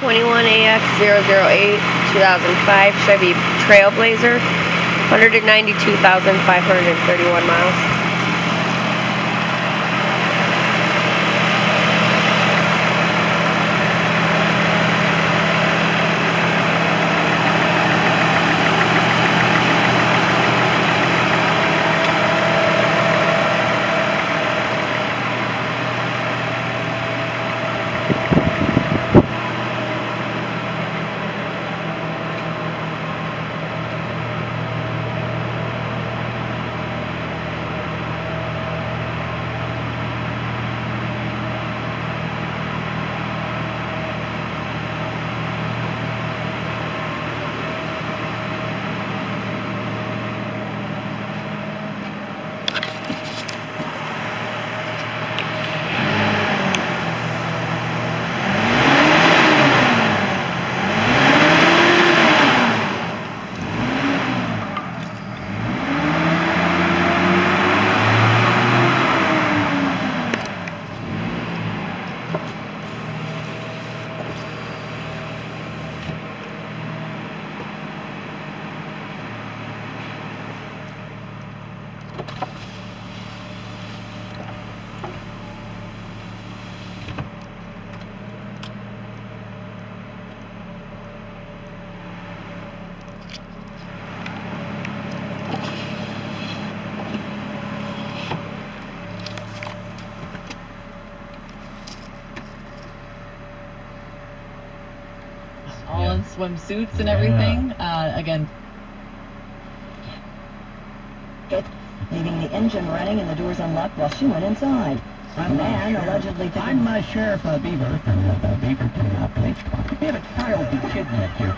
21AX008 2005 Chevy Trailblazer, 192,531 miles. All in swimsuits and everything. Uh, again, leaving the engine running and the doors unlocked while she went inside. A I'm man uh, allegedly took I'm uh, Sheriff uh, Beaver from uh, the Beaverton uh, Police Department. We have a child who kidnapped here.